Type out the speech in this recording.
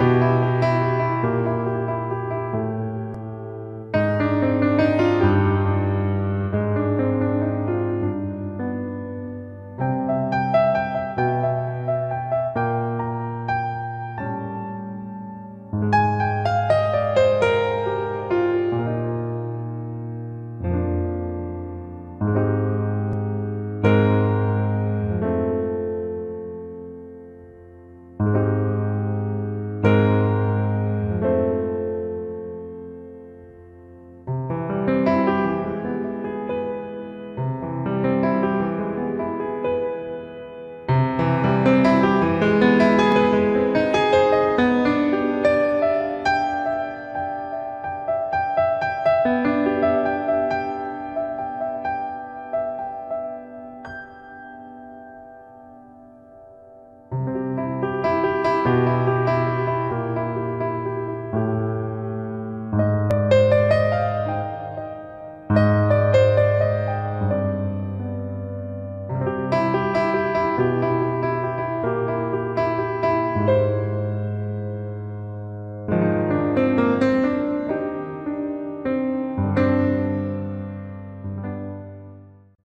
Música